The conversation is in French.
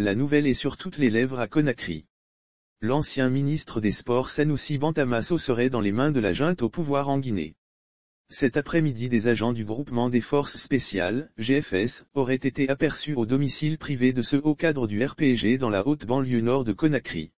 La nouvelle est sur toutes les lèvres à Conakry. L'ancien ministre des Sports Sanoussi Bantamasso serait dans les mains de la junte au pouvoir en Guinée. Cet après-midi des agents du groupement des forces spéciales, GFS, auraient été aperçus au domicile privé de ce haut cadre du RPG dans la haute banlieue nord de Conakry.